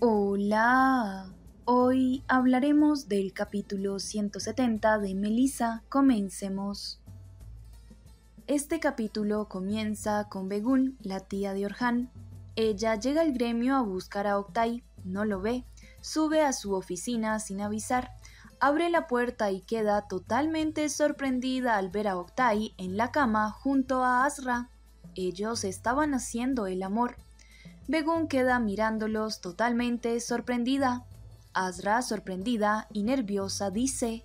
Hola, hoy hablaremos del capítulo 170 de Melissa. Comencemos. Este capítulo comienza con Begun, la tía de Orhan. Ella llega al gremio a buscar a Octay, no lo ve, sube a su oficina sin avisar, abre la puerta y queda totalmente sorprendida al ver a Octay en la cama junto a Asra. Ellos estaban haciendo el amor. Begun queda mirándolos totalmente sorprendida. Azra, sorprendida y nerviosa, dice,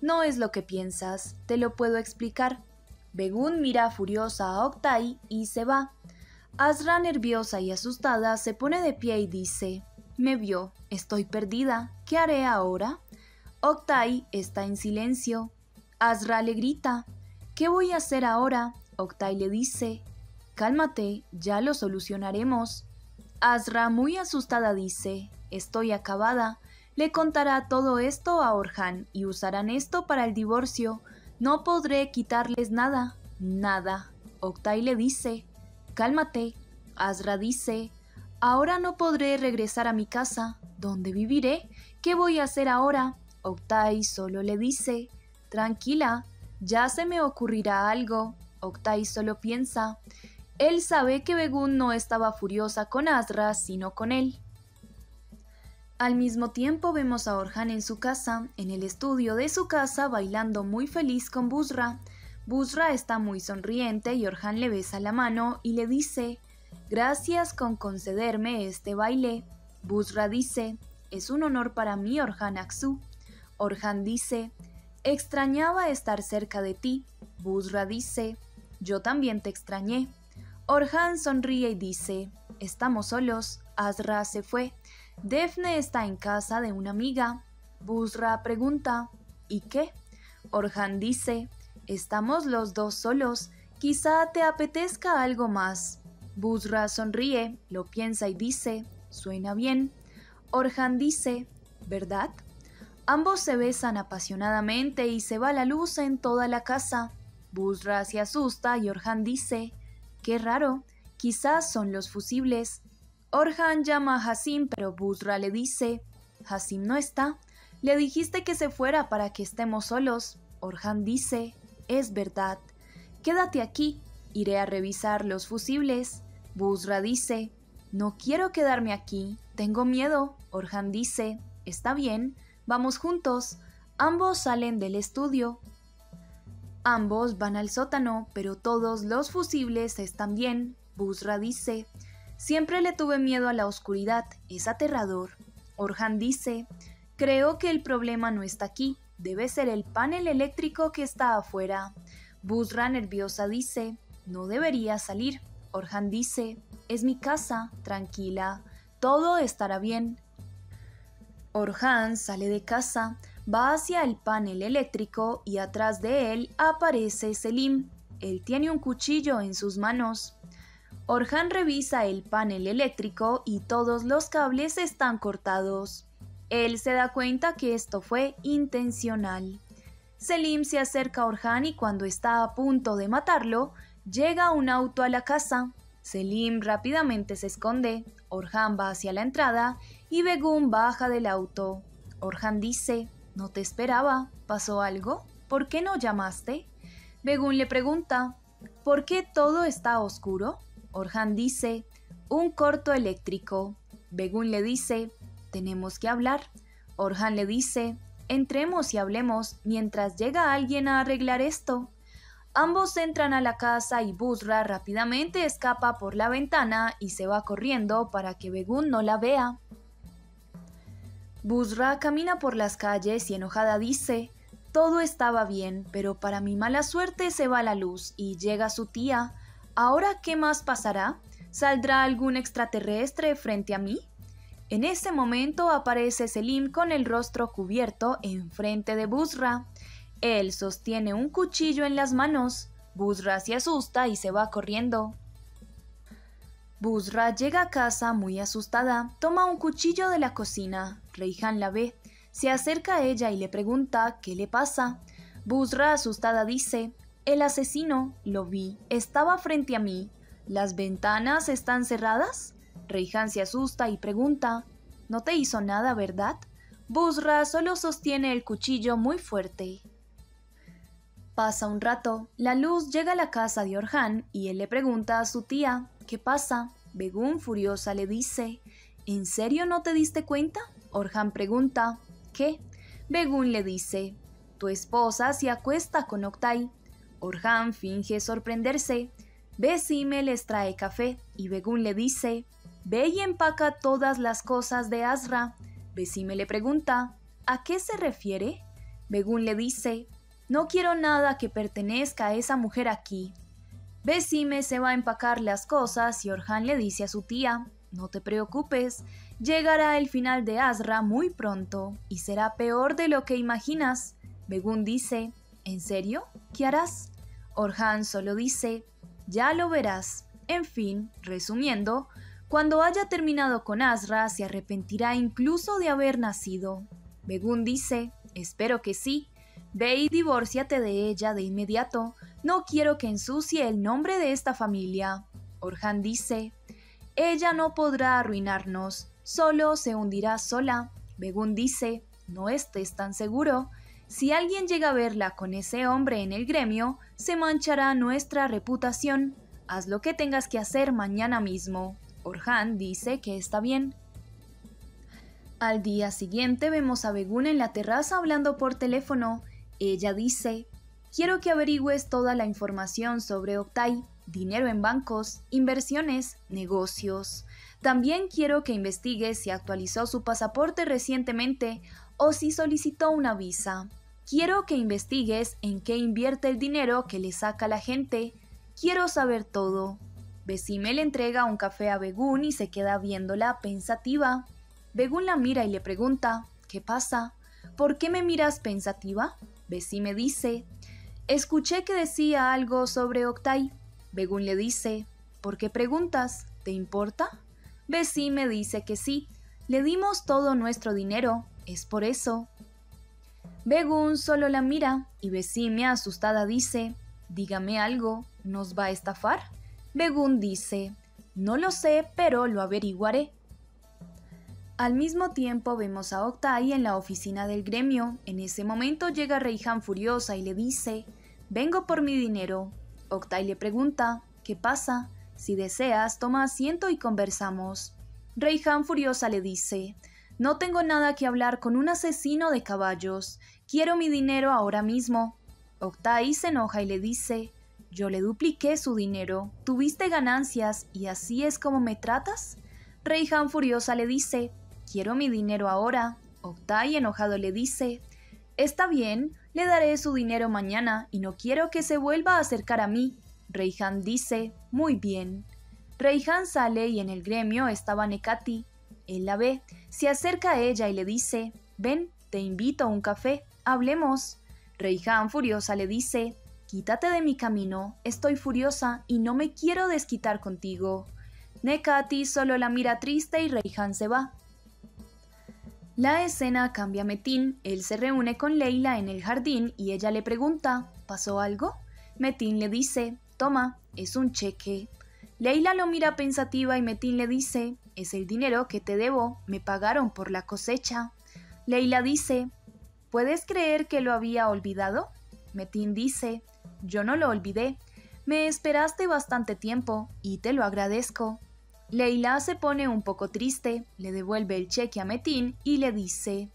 No es lo que piensas, te lo puedo explicar. Begun mira furiosa a Octay y se va. Azra, nerviosa y asustada, se pone de pie y dice, Me vio, estoy perdida, ¿qué haré ahora? Octay está en silencio. Azra le grita, ¿qué voy a hacer ahora? Octay le dice, Cálmate, ya lo solucionaremos. Azra, muy asustada, dice, Estoy acabada. Le contará todo esto a Orhan y usarán esto para el divorcio. No podré quitarles nada, nada. Octay le dice, Cálmate. Azra dice, Ahora no podré regresar a mi casa. ¿Dónde viviré? ¿Qué voy a hacer ahora? Octay solo le dice, Tranquila, ya se me ocurrirá algo. Octay solo piensa, él sabe que Begun no estaba furiosa con Azra, sino con él. Al mismo tiempo vemos a Orhan en su casa, en el estudio de su casa, bailando muy feliz con Busra. Busra está muy sonriente y Orhan le besa la mano y le dice, Gracias con concederme este baile. Busra dice, Es un honor para mí, Orhan Aksu. Orhan dice, Extrañaba estar cerca de ti. Busra dice, Yo también te extrañé. Orhan sonríe y dice, Estamos solos, Azra se fue, Defne está en casa de una amiga. Busra pregunta, ¿y qué? Orhan dice, Estamos los dos solos, quizá te apetezca algo más. Busra sonríe, lo piensa y dice, Suena bien. Orhan dice, ¿verdad? Ambos se besan apasionadamente y se va la luz en toda la casa. Busra se asusta y Orhan dice, Qué raro, quizás son los fusibles. Orhan llama a Hasim, pero Busra le dice, Hasim no está. Le dijiste que se fuera para que estemos solos. Orhan dice, es verdad. Quédate aquí, iré a revisar los fusibles. Busra dice, no quiero quedarme aquí, tengo miedo. Orhan dice, está bien, vamos juntos. Ambos salen del estudio. Ambos van al sótano, pero todos los fusibles están bien. Busra dice, siempre le tuve miedo a la oscuridad, es aterrador. Orhan dice, creo que el problema no está aquí, debe ser el panel eléctrico que está afuera. Busra nerviosa dice, no debería salir. Orhan dice, es mi casa, tranquila, todo estará bien. Orhan sale de casa, va hacia el panel eléctrico y atrás de él aparece Selim. Él tiene un cuchillo en sus manos. Orhan revisa el panel eléctrico y todos los cables están cortados. Él se da cuenta que esto fue intencional. Selim se acerca a Orhan y cuando está a punto de matarlo, llega un auto a la casa. Selim rápidamente se esconde, Orhan va hacia la entrada y Begum baja del auto. Orhan dice, no te esperaba. ¿Pasó algo? ¿Por qué no llamaste? Begun le pregunta, ¿por qué todo está oscuro? Orhan dice, un corto eléctrico. Begun le dice, tenemos que hablar. Orhan le dice, entremos y hablemos mientras llega alguien a arreglar esto. Ambos entran a la casa y Busra rápidamente escapa por la ventana y se va corriendo para que Begun no la vea. Busra camina por las calles y enojada dice, todo estaba bien, pero para mi mala suerte se va la luz y llega su tía. ¿Ahora qué más pasará? ¿Saldrá algún extraterrestre frente a mí? En ese momento aparece Selim con el rostro cubierto enfrente de Busra. Él sostiene un cuchillo en las manos. Busra se asusta y se va corriendo. Busra llega a casa muy asustada, toma un cuchillo de la cocina. Reihan la ve, se acerca a ella y le pregunta qué le pasa. Busra asustada dice, el asesino, lo vi, estaba frente a mí. ¿Las ventanas están cerradas? Reihan se asusta y pregunta, No te hizo nada, ¿verdad? Busra solo sostiene el cuchillo muy fuerte. Pasa un rato, la luz llega a la casa de Orhan y él le pregunta a su tía, ¿qué pasa? Begún furiosa le dice, ¿en serio no te diste cuenta? Orhan pregunta, ¿qué? Begún le dice, tu esposa se acuesta con Octay. Orhan finge sorprenderse. Besime les trae café y Begún le dice, ve y empaca todas las cosas de Azra. Besime le pregunta, ¿a qué se refiere? Begún le dice, no quiero nada que pertenezca a esa mujer aquí. Besime se va a empacar las cosas y Orhan le dice a su tía, no te preocupes, llegará el final de Azra muy pronto y será peor de lo que imaginas. Begún dice, ¿en serio? ¿Qué harás? Orhan solo dice, ya lo verás. En fin, resumiendo, cuando haya terminado con Azra se arrepentirá incluso de haber nacido. Begún dice, espero que sí, Ve y divórciate de ella de inmediato. No quiero que ensucie el nombre de esta familia. Orhan dice, ella no podrá arruinarnos, solo se hundirá sola. Begún dice, no estés tan seguro. Si alguien llega a verla con ese hombre en el gremio, se manchará nuestra reputación. Haz lo que tengas que hacer mañana mismo. Orhan dice que está bien. Al día siguiente vemos a Begún en la terraza hablando por teléfono. Ella dice, quiero que averigües toda la información sobre Octay, dinero en bancos, inversiones, negocios. También quiero que investigues si actualizó su pasaporte recientemente o si solicitó una visa. Quiero que investigues en qué invierte el dinero que le saca la gente. Quiero saber todo. Besime le entrega un café a Begún y se queda viéndola pensativa. Begún la mira y le pregunta, ¿qué pasa? ¿Por qué me miras pensativa? Besí me dice, escuché que decía algo sobre Octay. Begún le dice, ¿por qué preguntas? ¿Te importa? Besí me dice que sí, le dimos todo nuestro dinero, es por eso. Begún solo la mira y me asustada dice, dígame algo, ¿nos va a estafar? Begún dice, no lo sé, pero lo averiguaré. Al mismo tiempo vemos a Octay en la oficina del gremio. En ese momento llega Reihan furiosa y le dice, Vengo por mi dinero. Octay le pregunta, ¿qué pasa? Si deseas, toma asiento y conversamos. Reihan furiosa le dice, No tengo nada que hablar con un asesino de caballos. Quiero mi dinero ahora mismo. Octay se enoja y le dice, Yo le dupliqué su dinero, tuviste ganancias y así es como me tratas. Reihan furiosa le dice, Quiero mi dinero ahora. Octay enojado le dice, Está bien, le daré su dinero mañana y no quiero que se vuelva a acercar a mí. Reihan dice, Muy bien. Reihan sale y en el gremio estaba Nekati. Él la ve, se acerca a ella y le dice, Ven, te invito a un café, hablemos. Reihan furiosa le dice, Quítate de mi camino, estoy furiosa y no me quiero desquitar contigo. Nekati solo la mira triste y Reihan se va. La escena cambia a Metin, él se reúne con Leila en el jardín y ella le pregunta, ¿pasó algo? Metin le dice, toma, es un cheque. Leila lo mira pensativa y Metin le dice, es el dinero que te debo, me pagaron por la cosecha. Leila dice, ¿puedes creer que lo había olvidado? Metin dice, yo no lo olvidé, me esperaste bastante tiempo y te lo agradezco. Leila se pone un poco triste, le devuelve el cheque a Metin y le dice,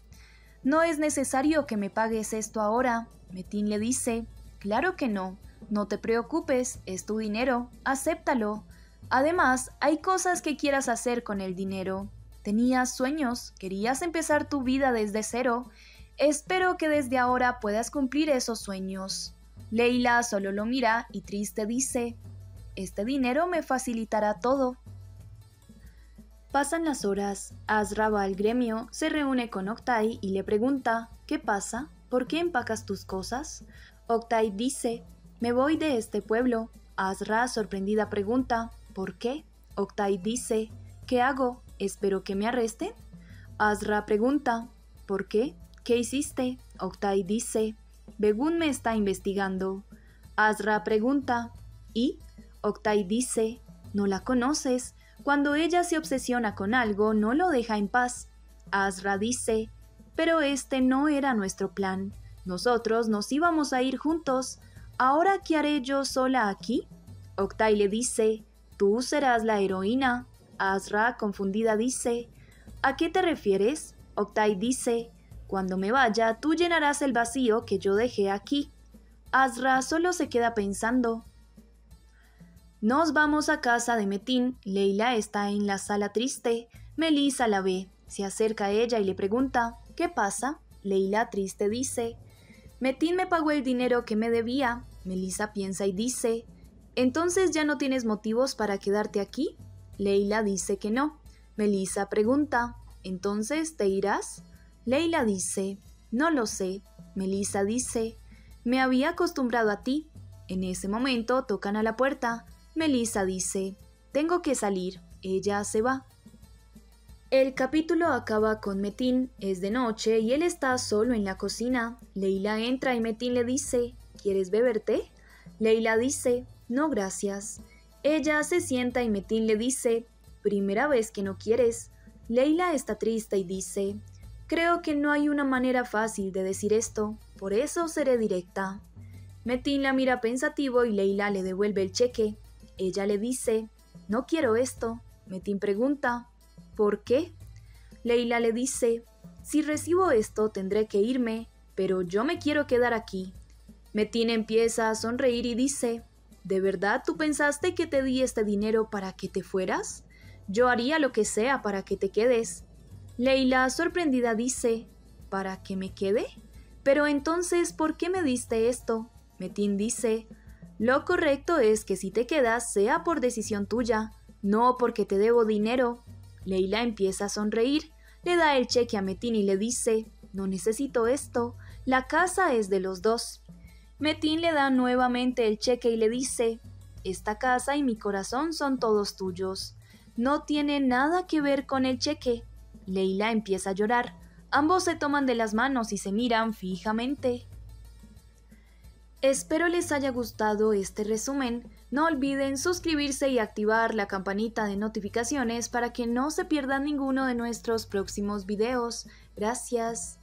No es necesario que me pagues esto ahora. Metin le dice, Claro que no, no te preocupes, es tu dinero, acéptalo. Además, hay cosas que quieras hacer con el dinero. Tenías sueños, querías empezar tu vida desde cero. Espero que desde ahora puedas cumplir esos sueños. Leila solo lo mira y triste dice, Este dinero me facilitará todo. Pasan las horas, Azra va al gremio, se reúne con Octay y le pregunta, ¿qué pasa? ¿Por qué empacas tus cosas? Octay dice, me voy de este pueblo. Azra, sorprendida, pregunta, ¿por qué? Octay dice, ¿qué hago? ¿Espero que me arresten? Azra pregunta, ¿por qué? ¿Qué hiciste? Octay dice, Begun me está investigando. Azra pregunta, ¿y? Octay dice, ¿no la conoces? Cuando ella se obsesiona con algo, no lo deja en paz. Azra dice, pero este no era nuestro plan. Nosotros nos íbamos a ir juntos. ¿Ahora qué haré yo sola aquí? Octai le dice, tú serás la heroína. Azra, confundida, dice, ¿a qué te refieres? Octai dice, cuando me vaya, tú llenarás el vacío que yo dejé aquí. Azra solo se queda pensando. Nos vamos a casa de Metín. Leila está en la sala triste. Melissa la ve. Se acerca a ella y le pregunta, ¿qué pasa? Leila triste dice, Metín me pagó el dinero que me debía. Melissa piensa y dice, ¿entonces ya no tienes motivos para quedarte aquí? Leila dice que no. Melissa pregunta, ¿entonces te irás? Leila dice, no lo sé. Melissa dice, me había acostumbrado a ti. En ese momento tocan a la puerta. Melissa dice, tengo que salir. Ella se va. El capítulo acaba con Metin, es de noche y él está solo en la cocina. Leila entra y Metin le dice, ¿quieres beber té? Leila dice, no gracias. Ella se sienta y Metin le dice, primera vez que no quieres. Leila está triste y dice, creo que no hay una manera fácil de decir esto, por eso seré directa. Metin la mira pensativo y Leila le devuelve el cheque. Ella le dice, no quiero esto. Metin pregunta, ¿Por qué? Leila le dice, si recibo esto tendré que irme, pero yo me quiero quedar aquí. Metin empieza a sonreír y dice, ¿de verdad tú pensaste que te di este dinero para que te fueras? Yo haría lo que sea para que te quedes. Leila, sorprendida, dice, ¿para que me quede? Pero entonces, ¿por qué me diste esto? Metin dice, lo correcto es que si te quedas sea por decisión tuya, no porque te debo dinero. Leila empieza a sonreír, le da el cheque a Metin y le dice, no necesito esto, la casa es de los dos. Metin le da nuevamente el cheque y le dice, esta casa y mi corazón son todos tuyos. No tiene nada que ver con el cheque. Leila empieza a llorar. Ambos se toman de las manos y se miran fijamente. Espero les haya gustado este resumen. No olviden suscribirse y activar la campanita de notificaciones para que no se pierdan ninguno de nuestros próximos videos. Gracias.